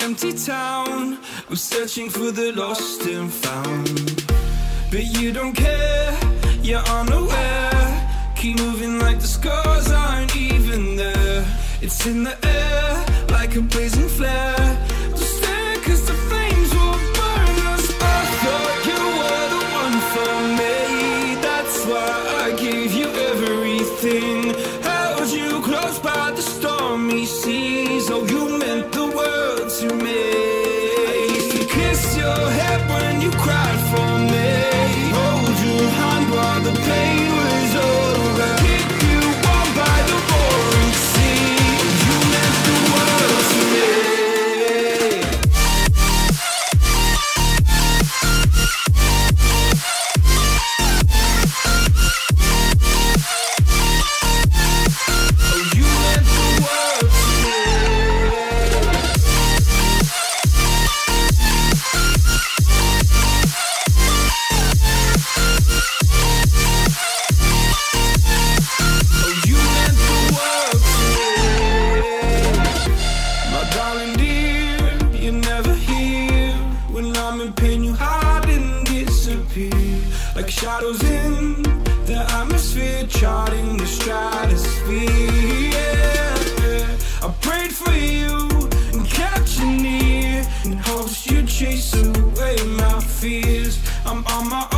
empty town. I'm searching for the lost and found. But you don't care, you're unaware. Keep moving like the scars aren't even there. It's in the air, like a blazing flare. Don't stare cause the we're charting the stratosphere. Yeah. I prayed for you and kept you near and hopes you chase away my fears. I'm on my own.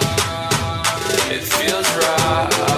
It feels right.